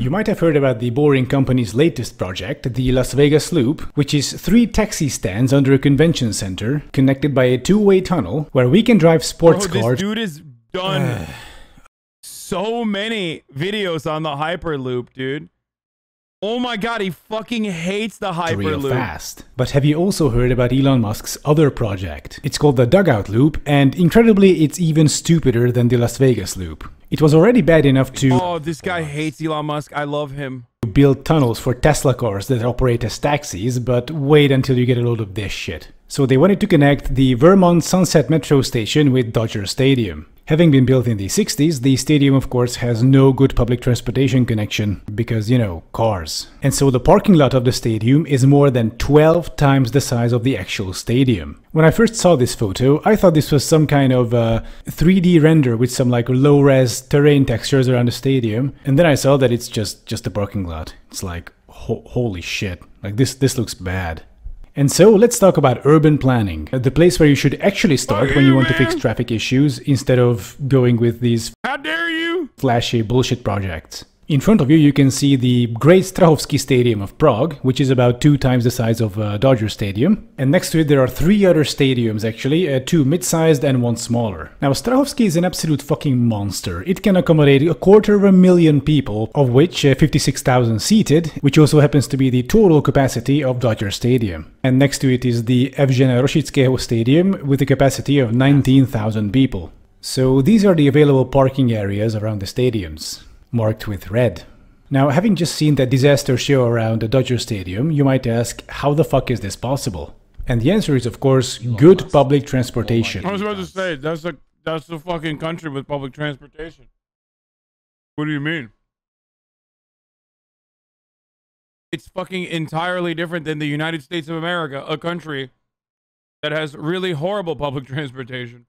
You might have heard about the Boring Company's latest project, the Las Vegas Loop, which is three taxi stands under a convention center connected by a two-way tunnel where we can drive sports oh, Bro, cars. this dude is done so many videos on the Hyperloop, dude. Oh my god, he fucking hates the real Hyperloop. fast. But have you also heard about Elon Musk's other project? It's called the Dugout Loop, and incredibly, it's even stupider than the Las Vegas Loop. It was already bad enough to Oh, this guy hates Elon Musk. I love him. build tunnels for Tesla cars that operate as taxis, but wait until you get a load of this shit. So they wanted to connect the Vermont Sunset Metro station with Dodger Stadium. Having been built in the 60s, the stadium of course has no good public transportation connection because, you know, cars. And so the parking lot of the stadium is more than 12 times the size of the actual stadium. When I first saw this photo, I thought this was some kind of uh, 3D render with some like low-res terrain textures around the stadium, and then I saw that it's just just a parking lot. It's like ho holy shit. Like this this looks bad. And so let's talk about urban planning, the place where you should actually start when you want to fix traffic issues instead of going with these How dare you? flashy bullshit projects. In front of you, you can see the Great Strahovski Stadium of Prague, which is about two times the size of uh, Dodger Stadium. And next to it, there are three other stadiums, actually, uh, two mid-sized and one smaller. Now, Strahovski is an absolute fucking monster. It can accommodate a quarter of a million people, of which uh, 56,000 seated, which also happens to be the total capacity of Dodger Stadium. And next to it is the Evgeny Roshitského Stadium, with a capacity of 19,000 people. So these are the available parking areas around the stadiums marked with red. Now, having just seen that disaster show around the Dodger Stadium, you might ask, how the fuck is this possible? And the answer is, of course, good public transportation. I was about to say that's a that's the fucking country with public transportation. What do you mean? It's fucking entirely different than the United States of America, a country that has really horrible public transportation.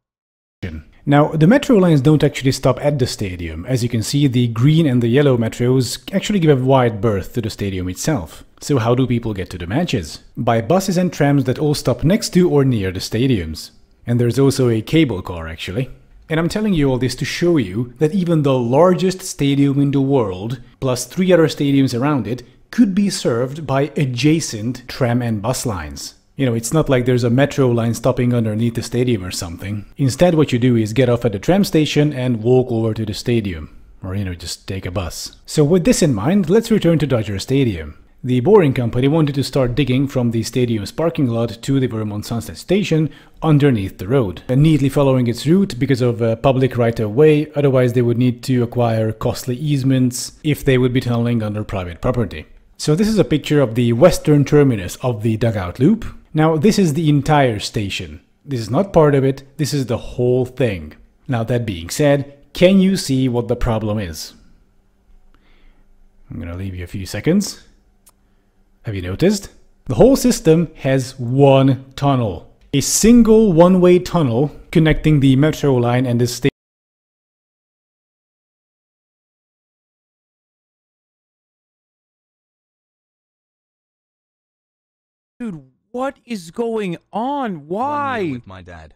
Now, the metro lines don't actually stop at the stadium. As you can see, the green and the yellow metros actually give a wide berth to the stadium itself. So how do people get to the matches? By buses and trams that all stop next to or near the stadiums. And there's also a cable car actually. And I'm telling you all this to show you that even the largest stadium in the world, plus three other stadiums around it, could be served by adjacent tram and bus lines. You know, it's not like there's a metro line stopping underneath the stadium or something. Instead, what you do is get off at the tram station and walk over to the stadium. Or, you know, just take a bus. So with this in mind, let's return to Dodger Stadium. The Boring Company wanted to start digging from the stadium's parking lot to the Vermont Sunset Station underneath the road, and neatly following its route because of uh, public right-of-way, otherwise they would need to acquire costly easements if they would be tunneling under private property. So this is a picture of the western terminus of the dugout loop. Now this is the entire station. This is not part of it, this is the whole thing. Now that being said, can you see what the problem is? I'm gonna leave you a few seconds. Have you noticed? The whole system has one tunnel. A single one-way tunnel connecting the metro line and the station. What is going on? Why? with my dad.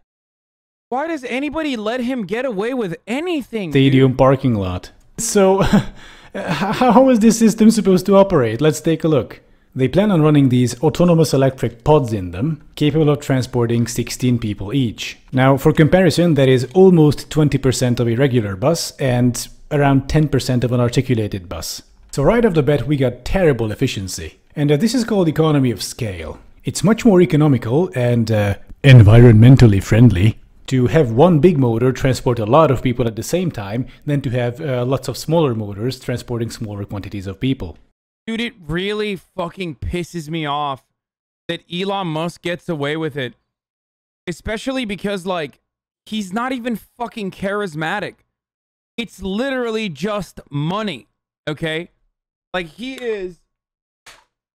Why does anybody let him get away with anything? stadium parking lot. So, how is this system supposed to operate? Let's take a look. They plan on running these autonomous electric pods in them, capable of transporting 16 people each. Now, for comparison, that is almost 20% of a regular bus and around 10% of an articulated bus. So right off the bat, we got terrible efficiency. And uh, this is called economy of scale. It's much more economical and uh, environmentally friendly to have one big motor transport a lot of people at the same time than to have uh, lots of smaller motors transporting smaller quantities of people. Dude, it really fucking pisses me off that Elon Musk gets away with it. Especially because, like, he's not even fucking charismatic. It's literally just money, okay? Like, he is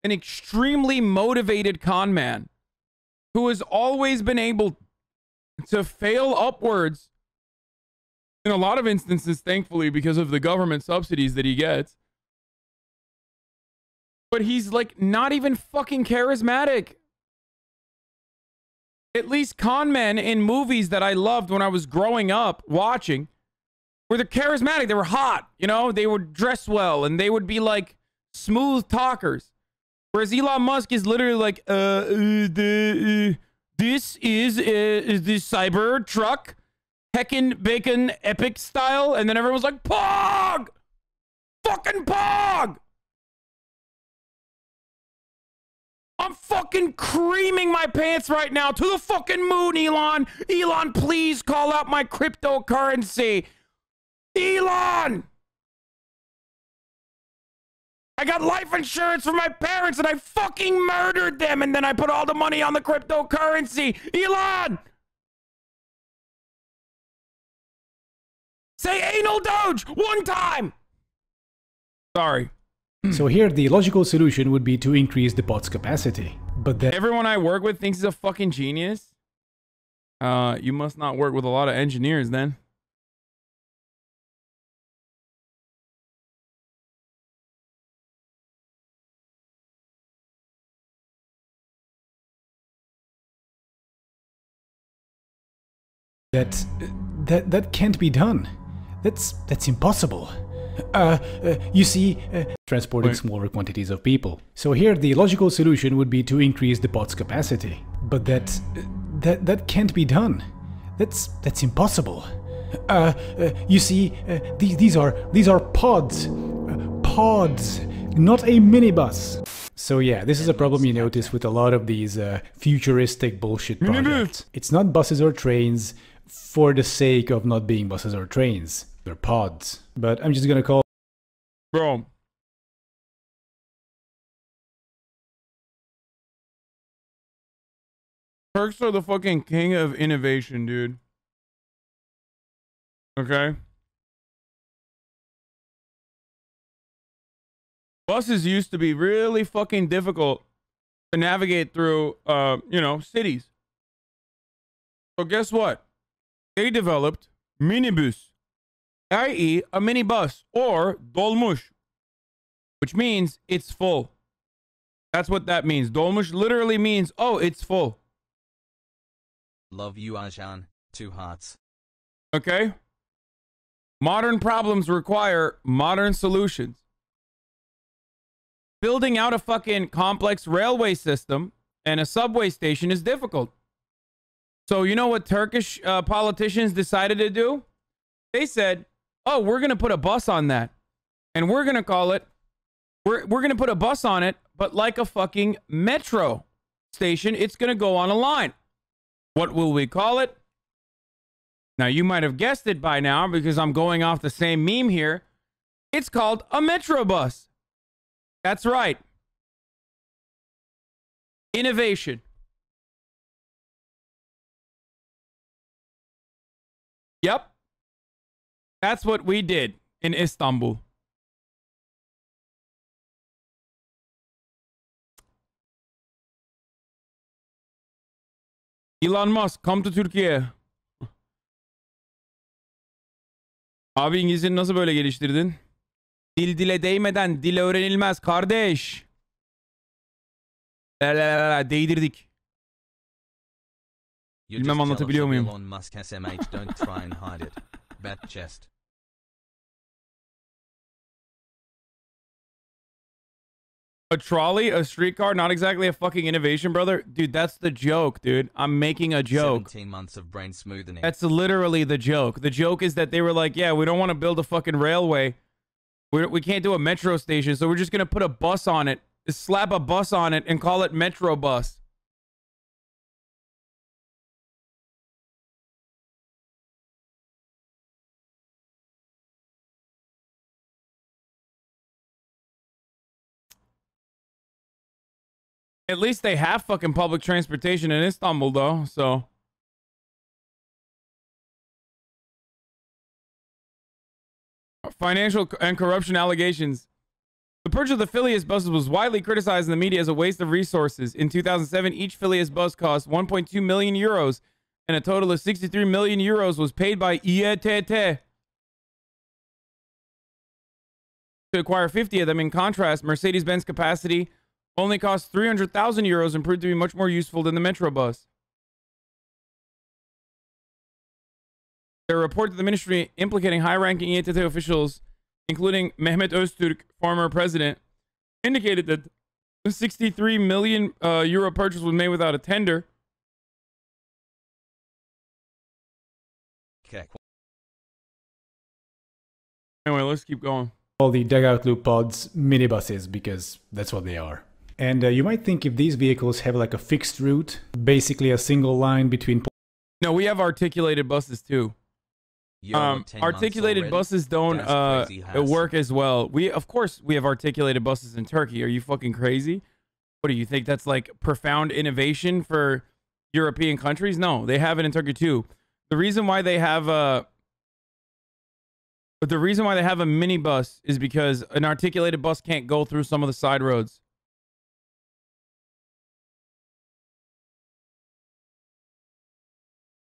an extremely motivated con man who has always been able to fail upwards in a lot of instances, thankfully, because of the government subsidies that he gets but he's like not even fucking charismatic. At least con men in movies that I loved when I was growing up watching were they're charismatic. They were hot, you know. They would dress well, and they would be like smooth talkers. Whereas Elon Musk is literally like, uh, uh the, uh, this is, uh, is the cyber truck, heckin' bacon epic style, and then everyone's like, Pog, fucking Pog. I'm fucking creaming my pants right now to the fucking moon, Elon. Elon, please call out my cryptocurrency. Elon! I got life insurance for my parents and I fucking murdered them and then I put all the money on the cryptocurrency. Elon! Say anal doge one time! Sorry. So here the logical solution would be to increase the bot's capacity. But then Everyone I work with thinks he's a fucking genius. Uh, you must not work with a lot of engineers then. That that that can't be done. That's that's impossible. Uh, uh, you see, uh, transporting Wait. smaller quantities of people. So here the logical solution would be to increase the bot's capacity. But that that that can't be done. That's that's impossible. Uh, uh, you see, uh, these these are these are pods, uh, pods, not a minibus. So yeah, this is a problem you notice with a lot of these uh, futuristic bullshit projects. It's not buses or trains for the sake of not being buses or trains. They're pods. But I'm just gonna call Bro. Turks are the fucking king of innovation, dude. Okay? Buses used to be really fucking difficult to navigate through, uh, you know, cities. So guess what? They developed minibus i.e., a minibus or dolmuş, which means it's full. That's what that means. Dolmuş literally means, oh, it's full. Love you, Ajan. Two hearts. Okay? Modern problems require modern solutions. Building out a fucking complex railway system and a subway station is difficult. So, you know what Turkish uh, politicians decided to do? They said, oh, we're going to put a bus on that. And we're going to call it, we're, we're going to put a bus on it, but like a fucking metro station, it's going to go on a line. What will we call it? Now, you might have guessed it by now because I'm going off the same meme here. It's called a Metro bus. That's right. Innovation. Yep. That's what we did in Istanbul. Elon Musk, come to Türkiye. Abi İngilizceni nasıl böyle geliştirdin? Dil dile değmeden dil öğrenilmez kardeş. La değdirdik. Bilmem anlatabiliyor muyum? Elon Musk SMH. Don't try and hide it. Bat chest. A trolley, a streetcar, not exactly a fucking innovation, brother. Dude, that's the joke, dude. I'm making a joke. 17 months of brain smoothing. That's literally the joke. The joke is that they were like, yeah, we don't want to build a fucking railway. We, we can't do a metro station, so we're just going to put a bus on it, slap a bus on it, and call it Metro Bus. At least they have fucking public transportation in Istanbul, though, so. Financial and corruption allegations. The purchase of the Phileas buses was widely criticized in the media as a waste of resources. In 2007, each Phileas bus cost 1.2 million euros, and a total of 63 million euros was paid by IETT to acquire 50 of them. In contrast, Mercedes-Benz CapaCity only cost 300,000 euros and proved to be much more useful than the Metro bus. There are reports of the ministry implicating high-ranking IETT officials, including Mehmet Öztürk, former president, indicated that the 63 million uh, euro purchase was made without a tender. Okay. Anyway, let's keep going. All the dugout loop pods minibuses because that's what they are. And uh, you might think if these vehicles have like a fixed route, basically a single line between No, we have articulated buses too. You're um, articulated buses don't uh, crazy, Hasan. work as well. We of course we have articulated buses in Turkey. Are you fucking crazy? What do you think that's like profound innovation for European countries? No, they have it in Turkey too. The reason why they have a but the reason why they have a minibus is because an articulated bus can't go through some of the side roads.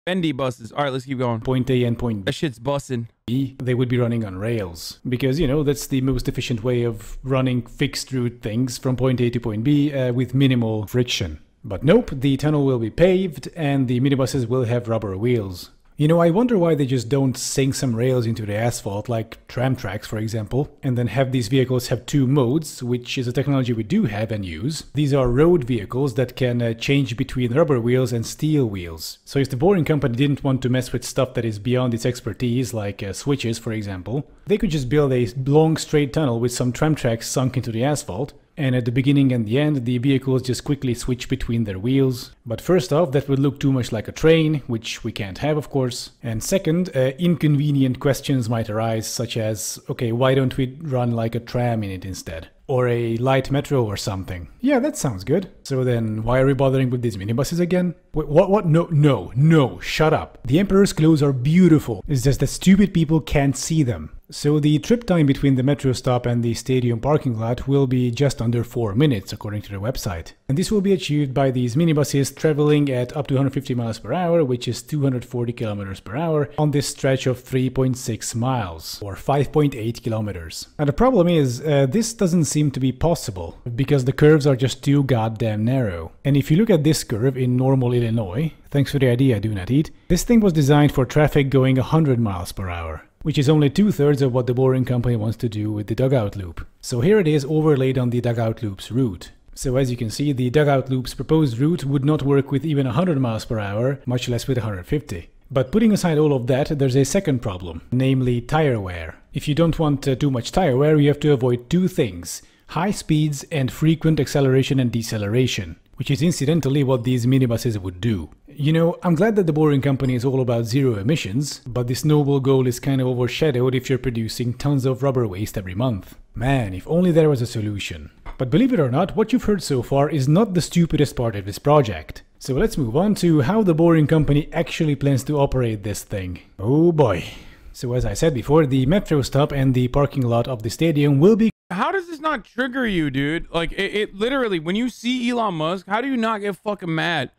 Bendy buses. All right, let's keep going. point A and point B. That shit's bussing. B, they would be running on rails. Because, you know, that's the most efficient way of running fixed route things from point A to point B uh, with minimal friction. But nope, the tunnel will be paved and the minibuses will have rubber wheels. You know, I wonder why they just don't sink some rails into the asphalt, like tram tracks, for example, and then have these vehicles have two modes, which is a technology we do have and use. These are road vehicles that can uh, change between rubber wheels and steel wheels. So if the boring company didn't want to mess with stuff that is beyond its expertise, like uh, switches, for example, they could just build a long straight tunnel with some tram tracks sunk into the asphalt, and at the beginning and the end, the vehicles just quickly switch between their wheels. But first off, that would look too much like a train, which we can't have, of course. And second, uh, inconvenient questions might arise, such as, okay, why don't we run like a tram in it instead? Or a light metro or something. Yeah, that sounds good. So then, why are we bothering with these minibuses again? Wait, what, what? No, no, no, shut up. The Emperor's clothes are beautiful. It's just that stupid people can't see them. So the trip time between the metro stop and the stadium parking lot will be just under 4 minutes according to the website. And this will be achieved by these minibuses traveling at up to 150 miles per hour, which is 240 kilometers per hour, on this stretch of 3.6 miles, or 5.8 kilometers. Now the problem is, uh, this doesn't seem to be possible, because the curves are just too goddamn narrow. And if you look at this curve in normal Illinois, thanks for the idea, do not eat, this thing was designed for traffic going 100 miles per hour which is only two-thirds of what the boring company wants to do with the dugout loop. So here it is overlaid on the dugout loop's route. So as you can see, the dugout loop's proposed route would not work with even 100 miles per hour, much less with 150. But putting aside all of that, there's a second problem, namely tire wear. If you don't want uh, too much tire wear, you have to avoid two things, high speeds and frequent acceleration and deceleration, which is incidentally what these minibuses would do. You know, I'm glad that the Boring Company is all about zero emissions, but this noble goal is kind of overshadowed if you're producing tons of rubber waste every month. Man, if only there was a solution. But believe it or not, what you've heard so far is not the stupidest part of this project. So let's move on to how the Boring Company actually plans to operate this thing. Oh boy. So as I said before, the metro stop and the parking lot of the stadium will be How does this not trigger you, dude? Like it, it literally when you see Elon Musk, how do you not get fucking mad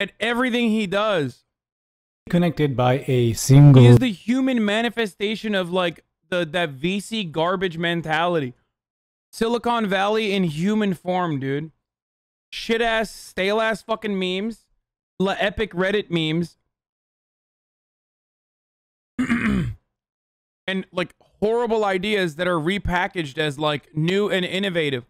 at everything he does? connected by a single He is the human manifestation of like the that VC garbage mentality. Silicon Valley in human form, dude. Shit ass, stale ass fucking memes. La epic Reddit memes. and like horrible ideas that are repackaged as like new and innovative.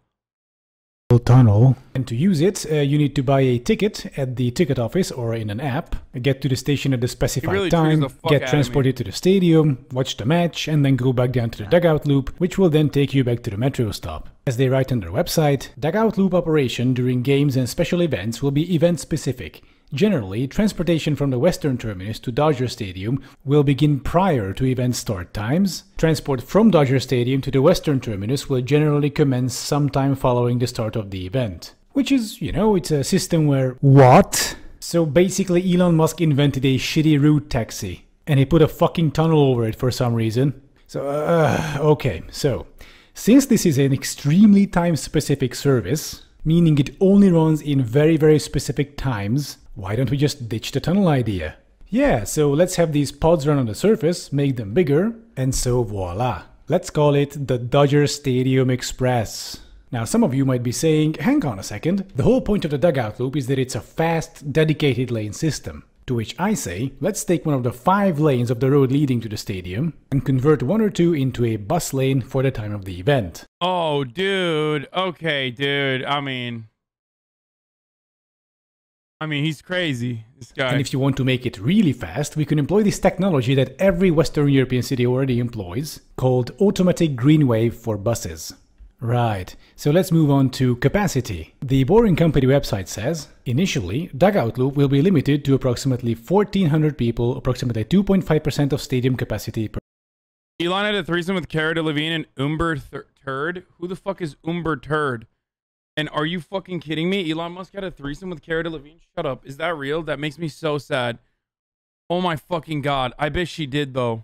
Tunnel. And to use it, uh, you need to buy a ticket at the ticket office or in an app, get to the station at the specified really time, the get out of me. transported to the stadium, watch the match, and then go back down to the dugout loop, which will then take you back to the metro stop. As they write on their website, dugout loop operation during games and special events will be event specific. Generally, transportation from the western terminus to Dodger Stadium will begin prior to event start times. Transport from Dodger Stadium to the western terminus will generally commence sometime following the start of the event. Which is, you know, it's a system where. What? So basically, Elon Musk invented a shitty route taxi, and he put a fucking tunnel over it for some reason. So, uh, okay, so. Since this is an extremely time specific service, meaning it only runs in very, very specific times, why don't we just ditch the tunnel idea? Yeah, so let's have these pods run on the surface, make them bigger, and so voila. Let's call it the Dodger Stadium Express. Now, some of you might be saying, hang on a second, the whole point of the dugout loop is that it's a fast, dedicated lane system. To which I say, let's take one of the five lanes of the road leading to the stadium and convert one or two into a bus lane for the time of the event. Oh, dude. Okay, dude. I mean, I mean, he's crazy. This guy. And if you want to make it really fast, we can employ this technology that every Western European city already employs, called automatic green wave for buses. Right, so let's move on to capacity. The Boring Company website says, initially, dugout loop will be limited to approximately 1400 people, approximately 2.5% of stadium capacity per Elon had a threesome with Cara Delevingne and Umber Turd. Who the fuck is Umber Turd? And are you fucking kidding me? Elon Musk had a threesome with Cara Delevingne? Shut up. Is that real? That makes me so sad. Oh my fucking god. I bet she did though.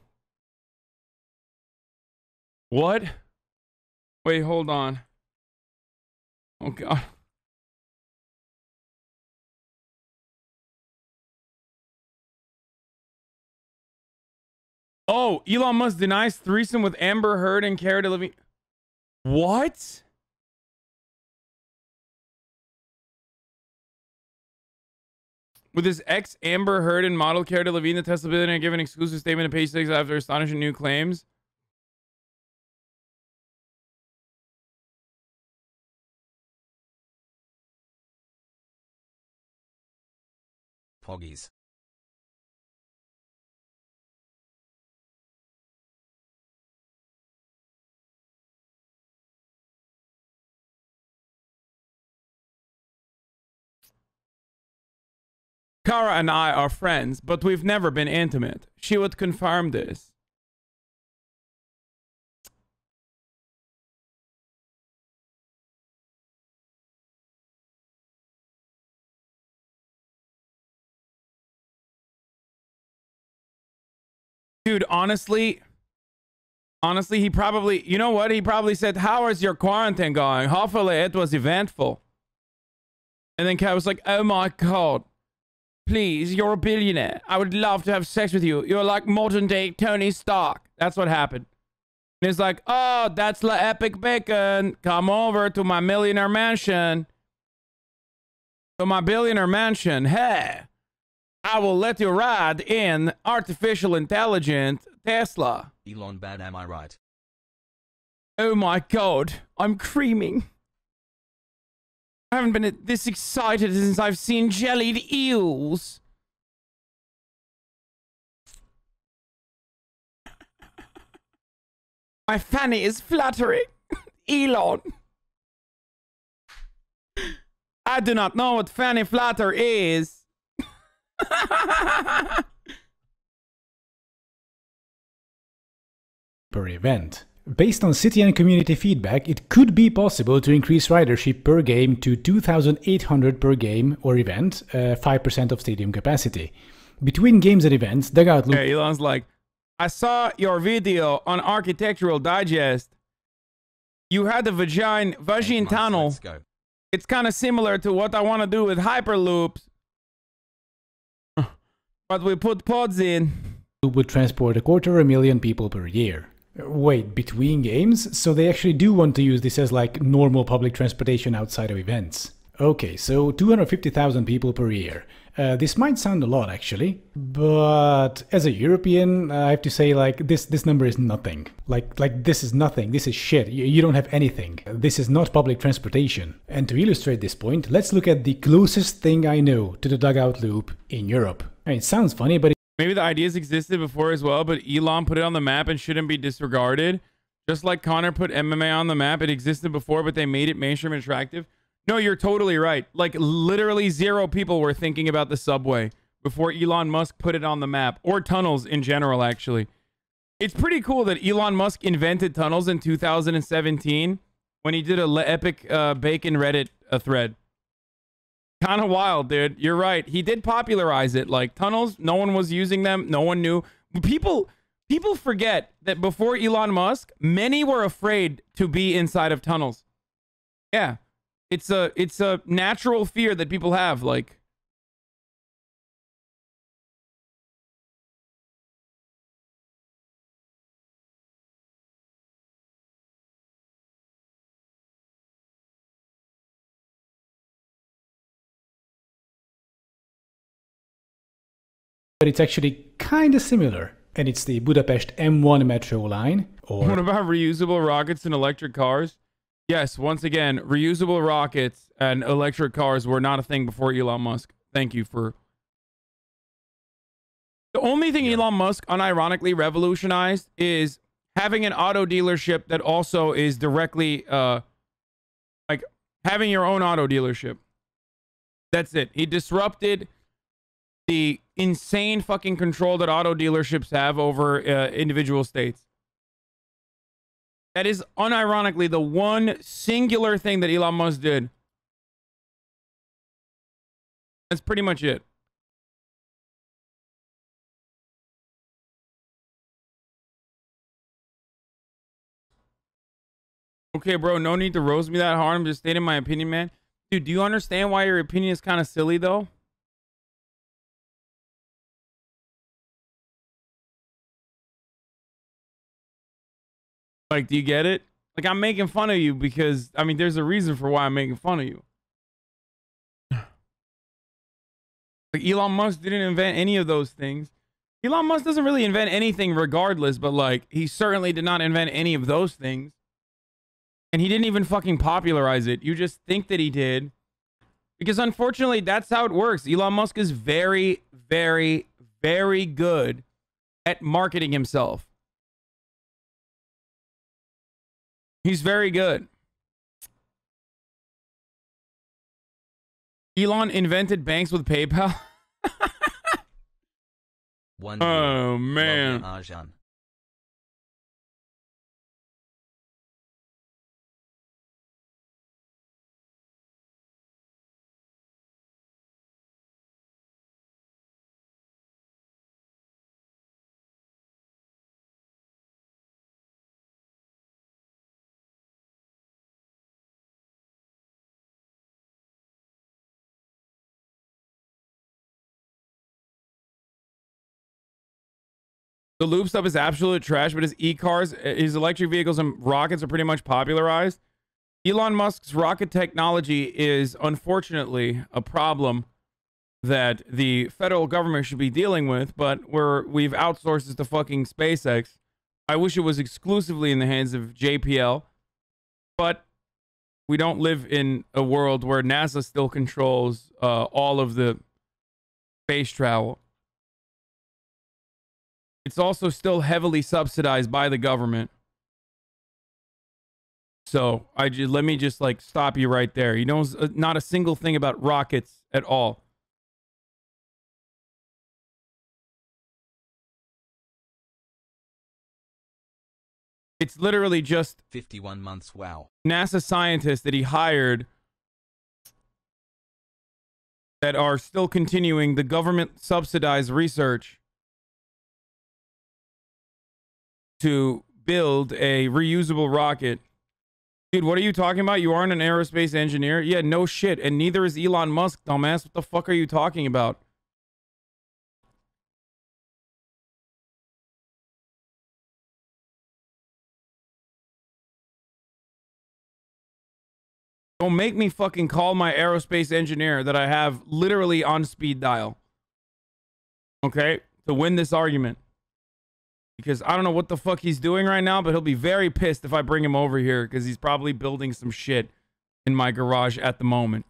What? Wait, hold on. Oh god. Oh, Elon Musk denies threesome with Amber Heard and Cara Delevingne. What? With his ex Amber Heard and model Cara Delevingne, the Tesla billionaire gave an exclusive statement to Page Six after astonishing new claims. Poggies. Cara and I are friends, but we've never been intimate. She would confirm this. Dude, honestly, honestly, he probably, you know what? He probably said, How is your quarantine going? Hopefully it was eventful. And then Kat was like, Oh my God. Please, you're a billionaire. I would love to have sex with you. You're like modern day Tony Stark. That's what happened. And he's like, oh, that's the epic bacon. Come over to my millionaire mansion. To my billionaire mansion. Hey, I will let you ride in artificial intelligent Tesla. Elon bad am I right? Oh my god, I'm creaming. I haven't been this excited since I've seen jellied eels. My fanny is fluttering. Elon. I do not know what fanny flutter is. per event. Based on city and community feedback, it could be possible to increase ridership per game to 2,800 per game or event, uh, 5% of stadium capacity. Between games and events, Dugout Loop... Okay, Elon's like, I saw your video on Architectural Digest. You had the vagina, vagine tunnel. Let's go. It's kind of similar to what I want to do with Hyperloops. but we put pods in. would transport a quarter of a million people per year. Wait, between games? So they actually do want to use this as like normal public transportation outside of events. Okay, so 250,000 people per year. Uh, this might sound a lot actually, but as a European, I have to say like this this number is nothing. Like like this is nothing. This is shit. You, you don't have anything. This is not public transportation. And to illustrate this point, let's look at the closest thing I know to the dugout loop in Europe. I mean, it sounds funny, but Maybe the ideas existed before as well, but Elon put it on the map and shouldn't be disregarded. Just like Connor put MMA on the map, it existed before, but they made it mainstream and attractive. No, you're totally right. Like literally zero people were thinking about the subway before Elon Musk put it on the map, or tunnels in general, actually. It's pretty cool that Elon Musk invented tunnels in 2017 when he did a epic uh, bacon Reddit uh, thread. Kind of wild, dude. You're right. He did popularize it. Like tunnels, no one was using them. No one knew. People people forget that before Elon Musk, many were afraid to be inside of tunnels. Yeah. It's a it's a natural fear that people have like but it's actually kinda similar. And it's the Budapest M1 metro line, or What about reusable rockets and electric cars? Yes, once again, reusable rockets and electric cars were not a thing before Elon Musk. Thank you for. The only thing Elon Musk unironically revolutionized is having an auto dealership that also is directly, uh, like having your own auto dealership. That's it. He disrupted the insane fucking control that auto dealerships have over uh, individual states. That is unironically the one singular thing that Elon Musk did. That's pretty much it. Okay, bro, no need to roast me that hard. I'm just stating my opinion, man. Dude, do you understand why your opinion is kind of silly, though? Like, do you get it? Like, I'm making fun of you because, I mean, there's a reason for why I'm making fun of you. Like, Elon Musk didn't invent any of those things. Elon Musk doesn't really invent anything regardless, but, like, he certainly did not invent any of those things. And he didn't even fucking popularize it. You just think that he did. Because unfortunately, that's how it works. Elon Musk is very, very, very good at marketing himself. He's very good. Elon invented banks with PayPal. One oh man. The loop stuff is absolute trash, but his e-cars, his electric vehicles and rockets are pretty much popularized. Elon Musk's rocket technology is unfortunately a problem that the federal government should be dealing with, but we're we've outsourced this to fucking SpaceX. I wish it was exclusively in the hands of JPL, but we don't live in a world where NASA still controls uh, all of the space travel. It's also still heavily subsidized by the government. So I just let me just like stop you right there. You know, uh, not a single thing about rockets at all. It's literally just 51 months. Wow. NASA scientists that he hired that are still continuing the government subsidized research to build a reusable rocket. Dude, what are you talking about? You aren't an aerospace engineer? Yeah, no shit. And neither is Elon Musk, dumbass. What the fuck are you talking about? Don't make me fucking call my aerospace engineer that I have literally on speed dial. Okay? To win this argument. Because I don't know what the fuck he's doing right now, but he'll be very pissed if I bring him over here because he's probably building some shit in my garage at the moment.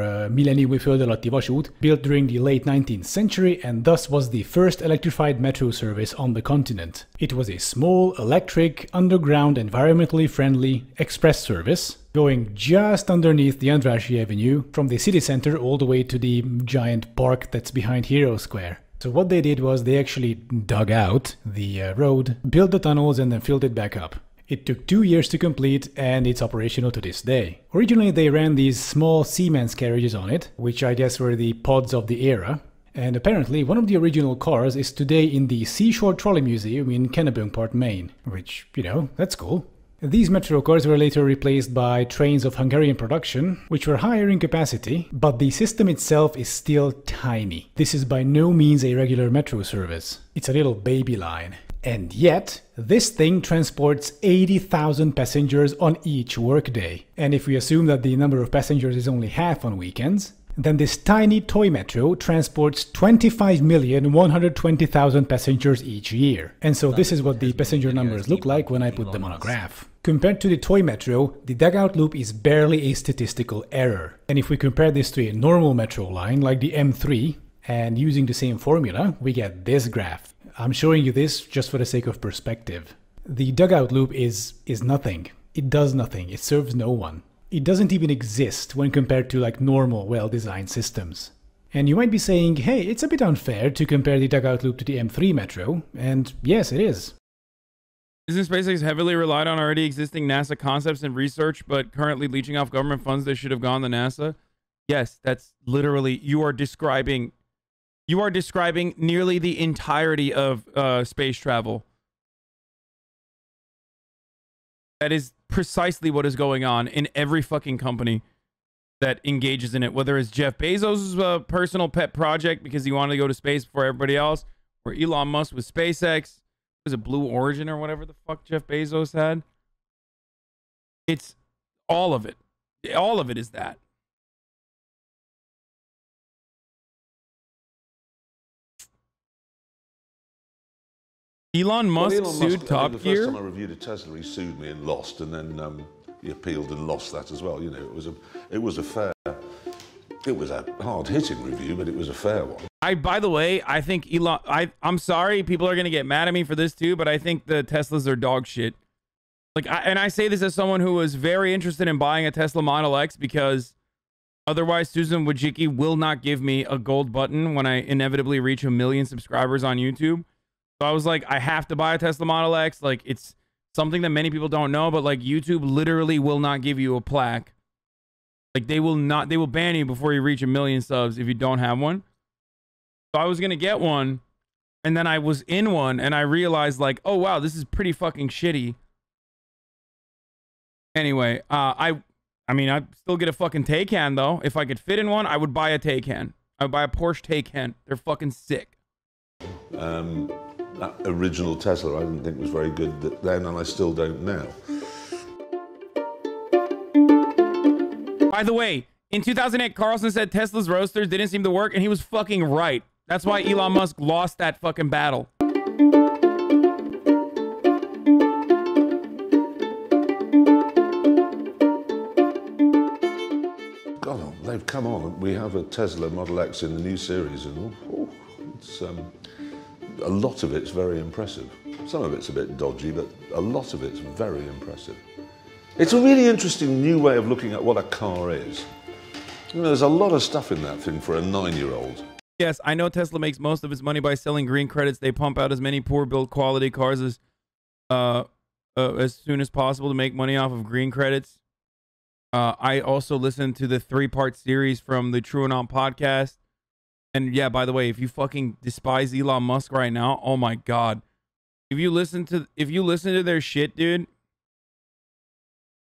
Uh, föld alatti vasút, built during the late 19th century and thus was the first electrified metro service on the continent. It was a small, electric, underground, environmentally friendly express service going just underneath the Andrássy Avenue from the city center all the way to the giant park that's behind Hero Square. So what they did was they actually dug out the uh, road, built the tunnels and then filled it back up. It took two years to complete and it's operational to this day. Originally they ran these small Siemens carriages on it, which I guess were the pods of the era. And apparently one of the original cars is today in the Seashore Trolley Museum in Kennebunkport, Maine. Which, you know, that's cool. These metro cars were later replaced by trains of Hungarian production, which were higher in capacity, but the system itself is still tiny. This is by no means a regular metro service. It's a little baby line. And yet, this thing transports 80,000 passengers on each workday. And if we assume that the number of passengers is only half on weekends, then this tiny toy metro transports 25,120,000 passengers each year. And so this is what the passenger numbers look like when I put them on a graph. Compared to the toy metro, the dugout loop is barely a statistical error. And if we compare this to a normal metro line like the M3, and using the same formula, we get this graph. I'm showing you this just for the sake of perspective. The dugout loop is, is nothing. It does nothing. It serves no one it doesn't even exist when compared to like normal well-designed systems. And you might be saying, hey, it's a bit unfair to compare the dugout loop to the M3 Metro, and yes, it is. Isn't SpaceX heavily relied on already existing NASA concepts and research, but currently leeching off government funds that should have gone to NASA? Yes, that's literally, you are describing, you are describing nearly the entirety of uh, space travel. That is precisely what is going on in every fucking company that engages in it, whether it's Jeff Bezos' uh, personal pet project because he wanted to go to space before everybody else, or Elon Musk with SpaceX. Was it Blue Origin or whatever the fuck Jeff Bezos had? It's all of it. All of it is that. Elon Musk well, Elon sued Musk, Top the Gear. The first time I reviewed a Tesla, he sued me and lost, and then um, he appealed and lost that as well. You know, it was a, it was a fair, it was a hard-hitting review, but it was a fair one. I, by the way, I think Elon. I, I'm sorry, people are gonna get mad at me for this too, but I think the Teslas are dog shit. Like, I, and I say this as someone who was very interested in buying a Tesla Model X because otherwise Susan Wojcicki will not give me a gold button when I inevitably reach a million subscribers on YouTube. So I was like, I have to buy a Tesla Model X. Like, it's something that many people don't know, but like YouTube literally will not give you a plaque. Like, they will not, they will ban you before you reach a million subs if you don't have one. So I was going to get one. And then I was in one and I realized, like, oh, wow, this is pretty fucking shitty. Anyway, uh, I, I mean, I'd still get a fucking Taycan though. If I could fit in one, I would buy a Taycan. I would buy a Porsche Taycan. They're fucking sick. Um, that original Tesla I didn't think was very good then, and I still don't now. By the way, in 2008, Clarkson said Tesla's Roadsters didn't seem to work, and he was fucking right. That's why Elon Musk lost that fucking battle. God, they've come on. We have a Tesla Model X in the new series, and oh, it's um, a lot of it's very impressive. Some of it's a bit dodgy, but a lot of it's very impressive. It's a really interesting new way of looking at what a car is. You know, there's a lot of stuff in that thing for a nine-year-old. Yes, I know Tesla makes most of its money by selling green credits. They pump out as many poor build quality cars as uh, uh, as soon as possible to make money off of green credits. Uh, I also listened to the three part series from the TrueAnon podcast and yeah, by the way, if you fucking despise Elon Musk right now, oh my god. If you listen to if you listen to their shit, dude,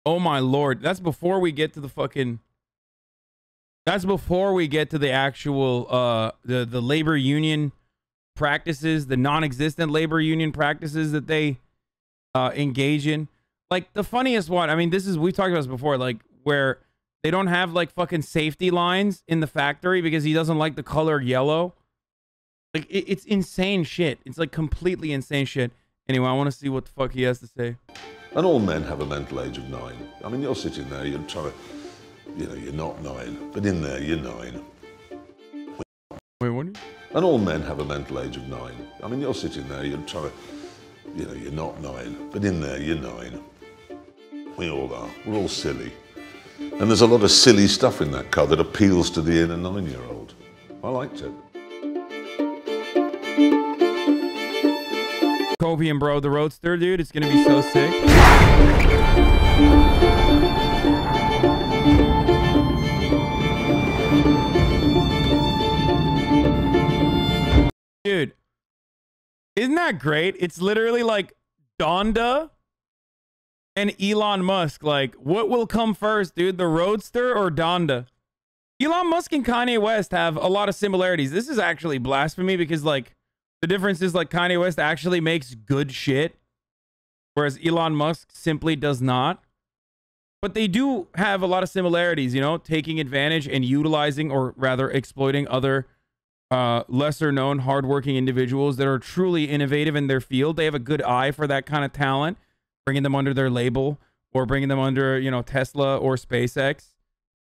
oh my lord. That's before we get to the fucking That's before we get to the actual uh the the labor union practices, the non-existent labor union practices that they uh engage in. Like the funniest one, I mean, this is we've talked about this before, like where they don't have like fucking safety lines in the factory because he doesn't like the color yellow. Like it, it's insane shit. It's like completely insane shit. Anyway, I want to see what the fuck he has to say. And all men have a mental age of nine. I mean, you're sitting there, you're trying to, you know, you're not nine, but in there you're nine. Wait, what? And all men have a mental age of nine. I mean, you're sitting there, you're trying to, you know, you're not nine, but in there you're nine. We all are. We're all silly. And there's a lot of silly stuff in that car that appeals to the inner nine-year-old. I liked it. Copium, bro, the Roadster, dude, it's gonna be so sick. Dude, isn't that great? It's literally like Donda and Elon Musk. Like, what will come first, dude? The Roadster or Donda? Elon Musk and Kanye West have a lot of similarities. This is actually blasphemy because, like, The difference is like Kanye West actually makes good shit, whereas Elon Musk simply does not. But they do have a lot of similarities, you know, taking advantage and utilizing, or rather exploiting other uh, lesser known, hardworking individuals that are truly innovative in their field. They have a good eye for that kind of talent, bringing them under their label or bringing them under, you know, Tesla or SpaceX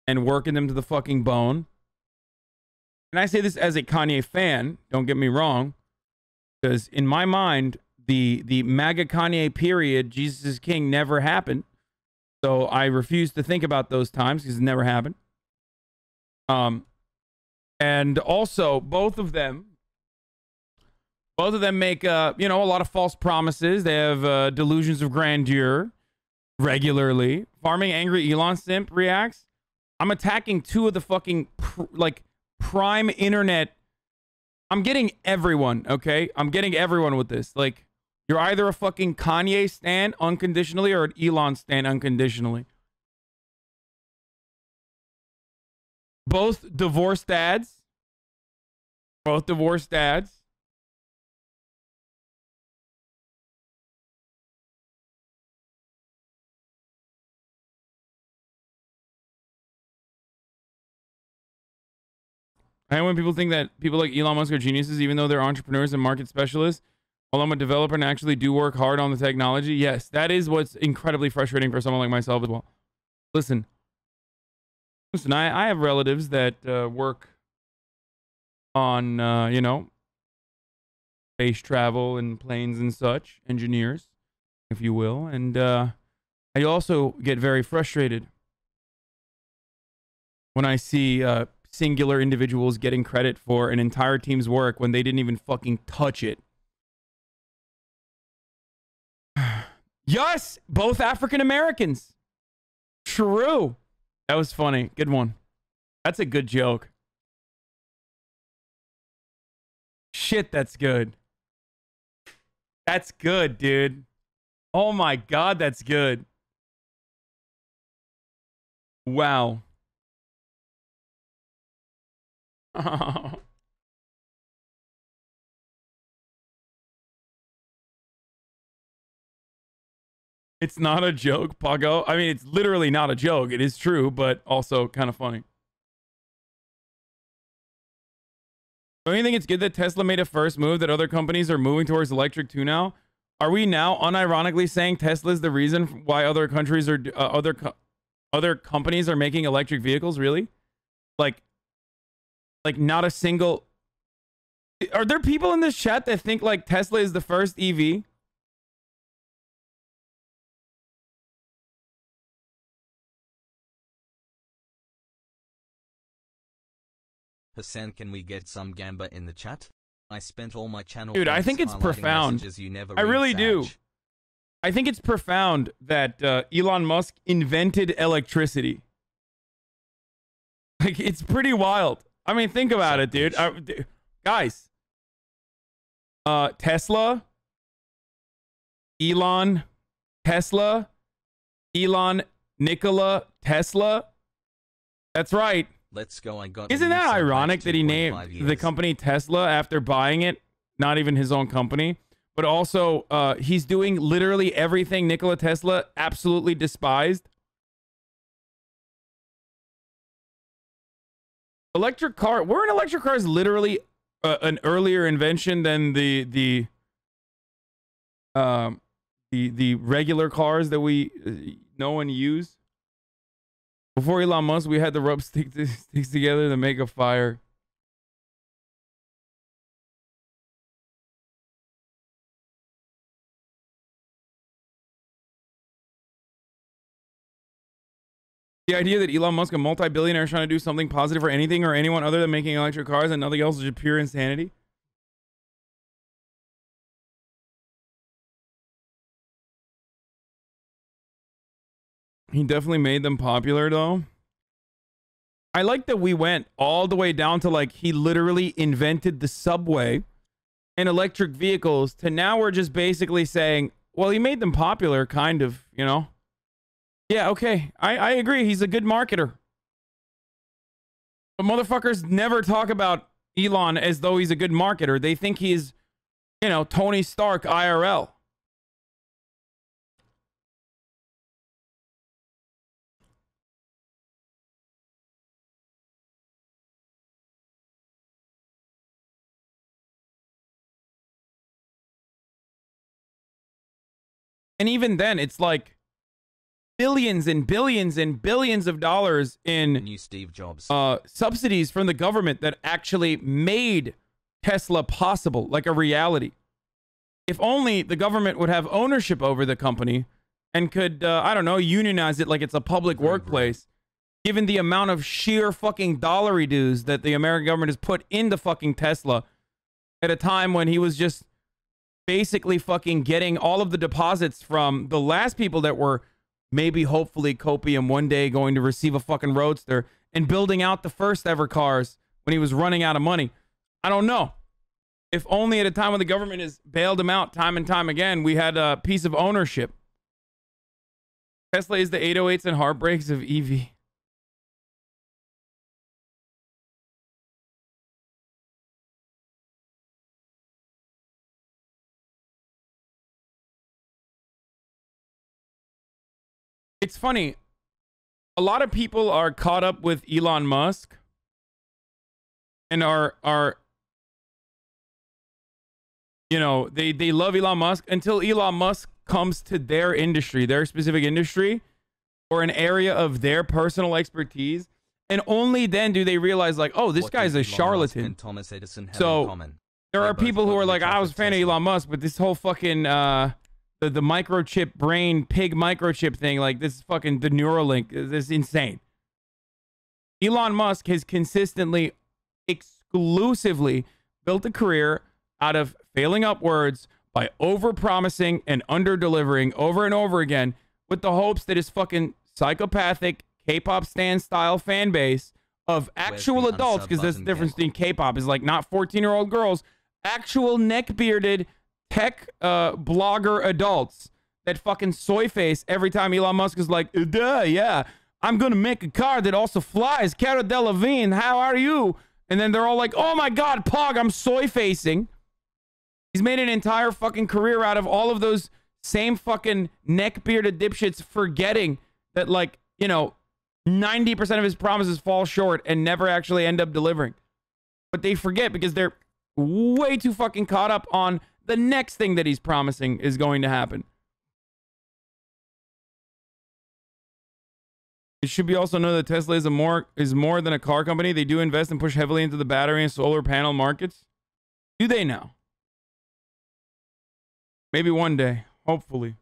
and working them to the fucking bone. And I say this as a Kanye fan, don't get me wrong, because in my mind, the the MAGA Kanye period, Jesus is King, never happened. So I refuse to think about those times because it never happened. Um, and also both of them, both of them make uh, you know, a lot of false promises. They have uh, delusions of grandeur regularly. Farming angry Elon simp reacts. I'm attacking two of the fucking pr- like prime internet. I'm getting everyone, okay? I'm getting everyone with this. Like, you're either a fucking Kanye stan unconditionally or an Elon stan unconditionally. Both divorced dads. Both divorced dads. And when people think that people like Elon Musk are geniuses, even though they're entrepreneurs and market specialists, while I'm a developer and actually do work hard on the technology, yes, that is what's incredibly frustrating for someone like myself as well. Listen, listen, I, I have relatives that uh, work on, uh, you know, space travel and planes and such, engineers, if you will. And uh, I also get very frustrated when I see uh, singular individuals getting credit for an entire team's work when they didn't even fucking touch it. yes, both African Americans. True. That was funny. Good one. That's a good joke. Shit, that's good. That's good, dude. Oh my god, that's good. Wow. it's not a joke, Pago. I mean, it's literally not a joke. It is true, but also kind of funny. Don't you think it's good that Tesla made a first move that other companies are moving towards electric too now? Are we now unironically saying Tesla is the reason why other countries are uh, other co other companies are making electric vehicles? Really? Like like not a single Are there people in this chat that think like Tesla is the first EV? Hasan, can we get some gamba in the chat? I spent all my channel. Dude, I think it's profound. You never I really do. I think it's profound that uh, Elon Musk invented electricity. Like it's pretty wild. I mean, think about it, dude. D- guys, uh, Tesla, Elon, Tesla, Elon, Nikola, Tesla. That's right. Let's go. I got. a Isn't that ironic that he 2.5 named the company Tesla after buying it? Not even his own company, but also uh, he's doing literally everything Nikola Tesla absolutely despised. Electric car. Weren't electric cars literally uh, an earlier invention than the the um the the regular cars that we uh, know and use? Before Elon Musk, we had to rub stick sticks together to make a fire. The idea that Elon Musk, a multi-billionaire, is trying to do something positive for anything or anyone other than making electric cars and nothing else is just pure insanity. He definitely made them popular though. I like that we went all the way down to like he literally invented the subway and electric vehicles to now we're just basically saying, well, he made them popular, kind of, you know? Yeah, okay. I, I agree. He's a good marketer. But motherfuckers never talk about Elon as though he's a good marketer. They think he's you know, Tony Stark IRL. And even then, it's like billions and billions and billions of dollars in New Steve Jobs. uh, subsidies from the government that actually made Tesla possible, like a reality. If only the government would have ownership over the company and could, uh, I don't know, unionize it like it's a public workplace, given the amount of sheer fucking dollary dues that the American government has put into fucking Tesla at a time when he was just basically fucking getting all of the deposits from the last people that were maybe hopefully copium one day going to receive a fucking roadster and building out the first ever cars when he was running out of money. I don't know. If only at a time when the government has bailed him out time and time again we had a piece of ownership. Tesla is the 808s and heartbreaks of ev it's funny. A lot of people are caught up with Elon Musk and are are you know, they they love Elon Musk until Elon Musk comes to their industry, their specific industry or an area of their personal expertise and only then do they realize like, "Oh, this What guy's a charlatan." and Thomas Edison So? There are people who are like, I was a fan of Elon Musk, but this whole fucking uh the, the microchip brain pig microchip thing, like this is fucking the Neuralink, uh, this is insane. Elon Musk has consistently, exclusively built a career out of failing upwards by over promising and under delivering over and over again with the hopes that his fucking psychopathic K-pop stan style fan base of actual adults, because there's the difference between K-pop is like not 14 year old girls, actual neck bearded tech uh, blogger adults that fucking soy face every time Elon Musk is like, duh, yeah, I'm gonna make a car that also flies. Cara Delevingne, how are you? And then they're all like, oh my god, Pog, I'm soy facing. He's made an entire fucking career out of all of those same fucking neck bearded dipshits forgetting that, like, you know, 90% of his promises fall short and never actually end up delivering. But they forget because they're way too fucking caught up on the next thing that he's promising is going to happen. It should be also known that Tesla is more is more than a car company. They do invest and push heavily into the battery and solar panel markets. Do they now? Maybe one day, hopefully.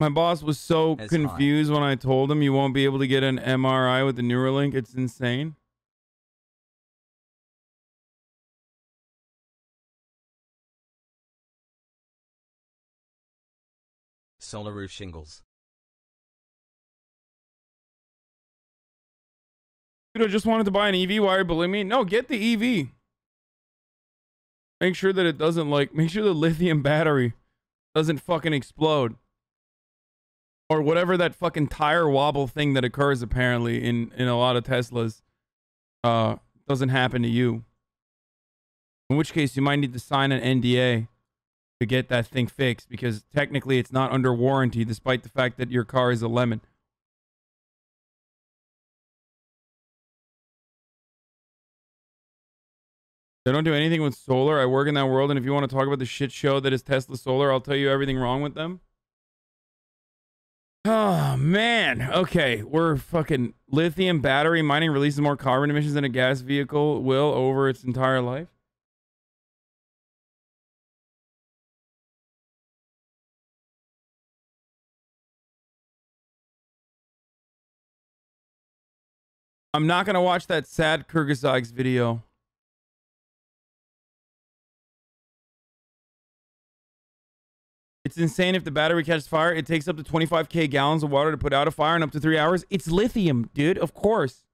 My boss was so confused when I told him you won't be able to get an MRI with the Neuralink. It's insane. Solar roof shingles. Dude, I just wanted to buy an EV. Why are you bullying me? No, get the EV. Make sure that it doesn't like. Make sure the lithium battery doesn't fucking explode, or whatever that fucking tire wobble thing that occurs apparently in in a lot of Teslas, uh, doesn't happen to you. In which case, you might need to sign an NDA to get that thing fixed because technically it's not under warranty, despite the fact that your car is a lemon. They don't do anything with solar. I work in that world, and if you want to talk about the shit show that is Tesla Solar, I'll tell you everything wrong with them. Oh man. Okay, we're fucking lithium battery mining releases more carbon emissions than a gas vehicle will over its entire life. I'm not gonna watch that sad Kurzgesagt's video. It's insane if the battery catches fire. It takes up to 25k gallons of water to put out a fire in up to three hours. It's lithium, dude. Of course.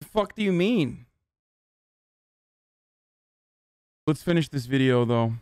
The fuck do you mean? Let's finish this video though.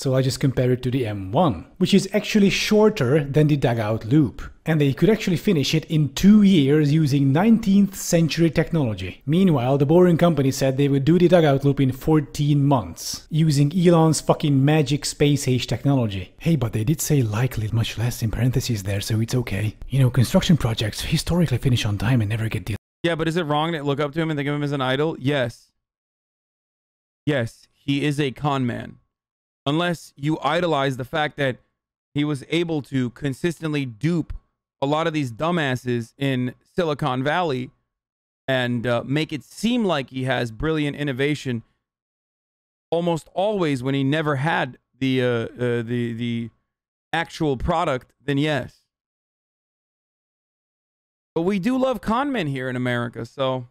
So I just compare it to the M1, which is actually shorter than the dugout loop. And they could actually finish it in two years using 19th century technology. Meanwhile, the Boring Company said they would do the dugout loop in 14 months, using Elon's fucking magic space age technology. Hey, but they did say likely much less in parentheses there, so it's okay. You know, construction projects historically finish on time and never get delayed. Yeah, but is it wrong to look up to him and think of him as an idol? Yes. Yes, he is a con man unless you idolize the fact that he was able to consistently dupe a lot of these dumbasses in Silicon Valley and uh, make it seem like he has brilliant innovation almost always when he never had the uh, uh, the the actual product then yes. But we do love con men here in America so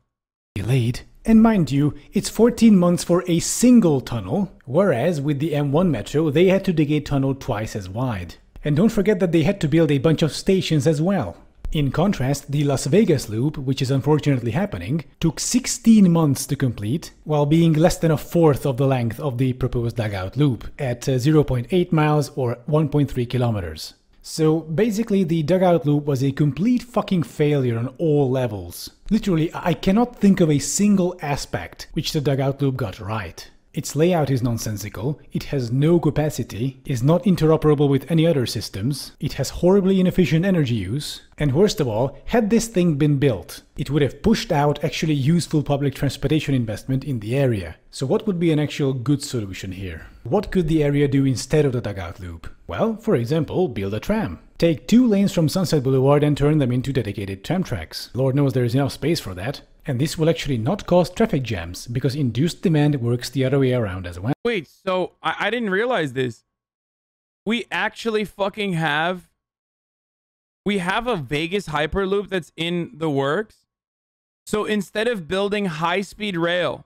delayed and mind you, it's 14 months for a single tunnel, whereas with the M1 Metro they had to dig a tunnel twice as wide. And don't forget that they had to build a bunch of stations as well. In contrast, the Las Vegas loop, which is unfortunately happening, took 16 months to complete, while being less than a fourth of the length of the proposed dugout loop, at uh, 0.8 miles or 1.3 kilometers. So basically the dugout loop was a complete fucking failure on all levels. Literally, I cannot think of a single aspect which the dugout loop got right. Its layout is nonsensical, it has no capacity, is not interoperable with any other systems, it has horribly inefficient energy use, and worst of all, had this thing been built, it would have pushed out actually useful public transportation investment in the area. So what would be an actual good solution here? What could the area do instead of the dugout loop? Well, for example, build a tram. Take two lanes from Sunset Boulevard and turn them into dedicated tram tracks. Lord knows there is enough space for that. And this will actually not cause traffic jams because induced demand works the other way around as well. Wait, so I, I didn't realize this. We actually fucking have. We have a Vegas Hyperloop that's in the works. So instead of building high speed rail,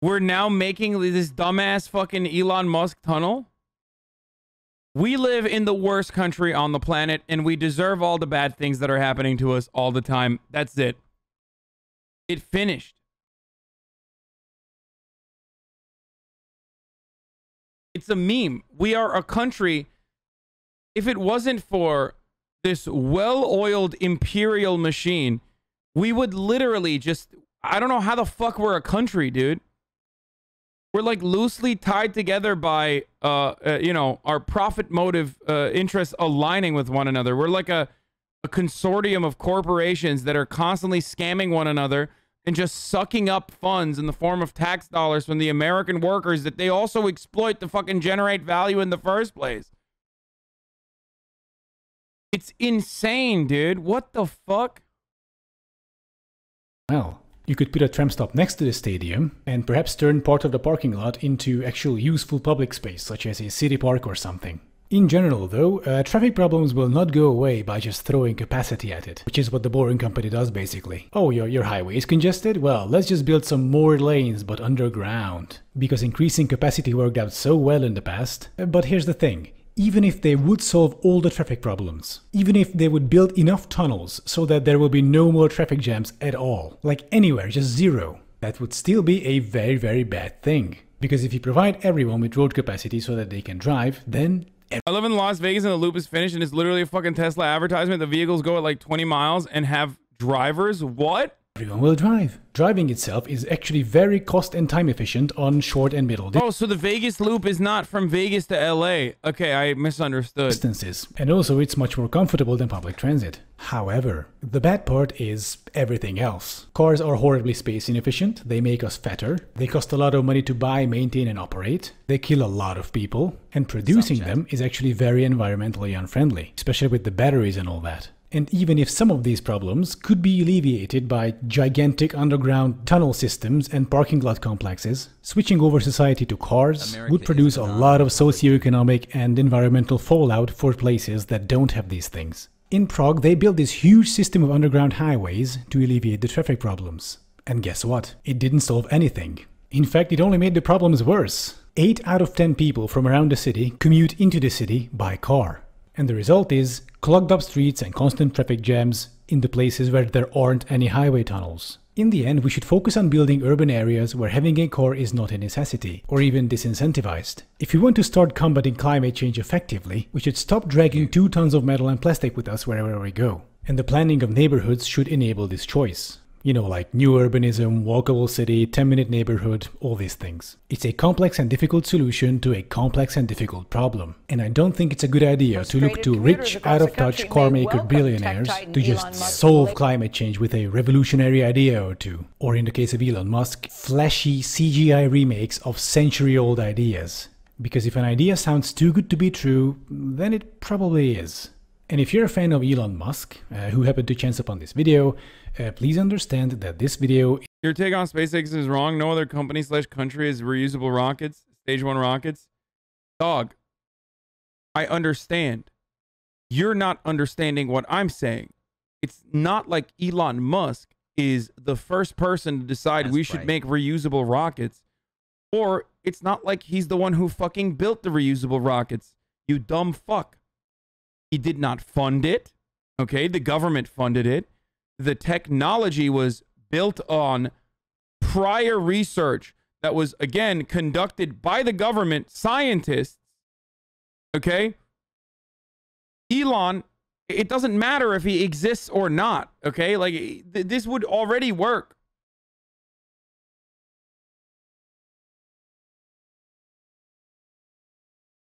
we're now making this dumbass fucking Elon Musk tunnel. We live in the worst country on the planet and we deserve all the bad things that are happening to us all the time. That's it. It finished. It's a meme. We are a country. If it wasn't for this well oiled imperial machine, we would literally just. I don't know how the fuck we're a country, dude. We're like loosely tied together by, uh, uh you know, our profit motive uh, interests aligning with one another. We're like a, a consortium of corporations that are constantly scamming one another and just sucking up funds in the form of tax dollars from the American workers that they also exploit to fucking generate value in the first place. It's insane, dude. What the fuck? Well, you could put a tram stop next to the stadium and perhaps turn part of the parking lot into actual useful public space, such as a city park or something. In general, though, uh, traffic problems will not go away by just throwing capacity at it, which is what the Boring Company does basically. Oh, your, your highway is congested? Well, let's just build some more lanes, but underground. Because increasing capacity worked out so well in the past. Uh, but here's the thing. Even if they would solve all the traffic problems, even if they would build enough tunnels so that there will be no more traffic jams at all, like anywhere, just zero, that would still be a very, very bad thing. Because if you provide everyone with road capacity so that they can drive, then I live in Las Vegas and the loop is finished and it's literally a fucking Tesla advertisement. The vehicles go at like 20 miles and have drivers. What? Everyone will drive. Driving itself is actually very cost and time efficient on short and middle Oh, so the Vegas loop is not from Vegas to LA. Okay, I misunderstood. Distances. And also it's much more comfortable than public transit. However, the bad part is everything else. Cars are horribly space inefficient, they make us fatter, they cost a lot of money to buy, maintain and operate, they kill a lot of people, and producing them is actually very environmentally unfriendly, especially with the batteries and all that. And even if some of these problems could be alleviated by gigantic underground tunnel systems and parking lot complexes, switching over society to cars America would produce a lot of socioeconomic and environmental fallout for places that don't have these things. In Prague, they built this huge system of underground highways to alleviate the traffic problems. And guess what? It didn't solve anything. In fact, it only made the problems worse. 8 out of 10 people from around the city commute into the city by car. And the result is clogged up streets and constant traffic jams in the places where there aren't any highway tunnels. In the end, we should focus on building urban areas where having a car is not a necessity, or even disincentivized. If we want to start combating climate change effectively, we should stop dragging 2 tons of metal and plastic with us wherever we go. And the planning of neighborhoods should enable this choice. You know, like new urbanism, walkable city, 10 minute neighborhood, all these things. It's a complex and difficult solution to a complex and difficult problem. And I don't think it's a good idea to look to rich, out of touch car maker billionaires to just solve climate change with a revolutionary idea or two. Or in the case of Elon Musk, flashy CGI remakes of century old ideas. Because if an idea sounds too good to be true, then it probably is. And if you're a fan of Elon Musk, uh, who happened to chance upon this video, uh, please understand that this video... Your take on SpaceX is wrong. No other company slash country has reusable rockets, stage one rockets. Dog, I understand. You're not understanding what I'm saying. It's not like Elon Musk is the first person to decide That's we should right. make reusable rockets. Or it's not like he's the one who fucking built the reusable rockets. You dumb fuck. He did not fund it. Okay, the government funded it. The technology was built on prior research that was, again, conducted by the government scientists. Okay? Elon, it doesn't matter if he exists or not. Okay? Like, th this would already work.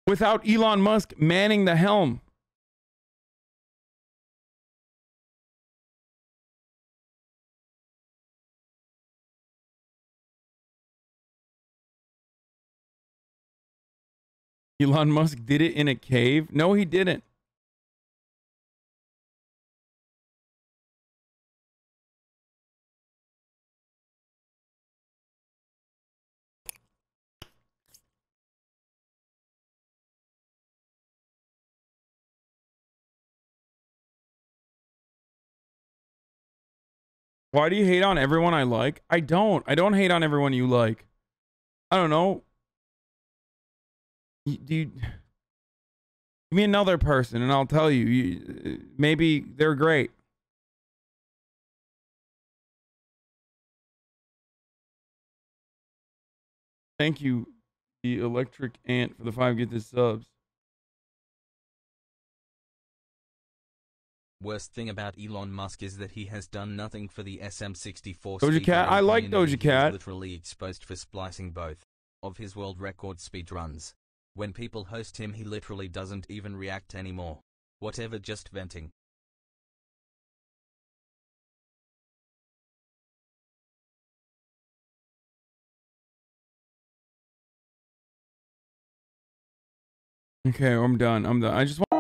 Without Elon Musk manning the helm. Elon Musk did it in a cave? No, he didn't. Why do you hate on everyone I like? I don't. I don't hate on everyone you like. I don't know you, give me another person and I'll tell you, you maybe they're great. Thank you, the electric ant, for the five get this subs. Worst thing about Elon Musk is that he has done nothing for the SM64. Doja Cat, I like Doja Cat. Literally exposed for splicing both of his world record speed runs. When people host him he literally doesn't even react anymore. Whatever just venting. Okay, I'm done. I'm done. I just want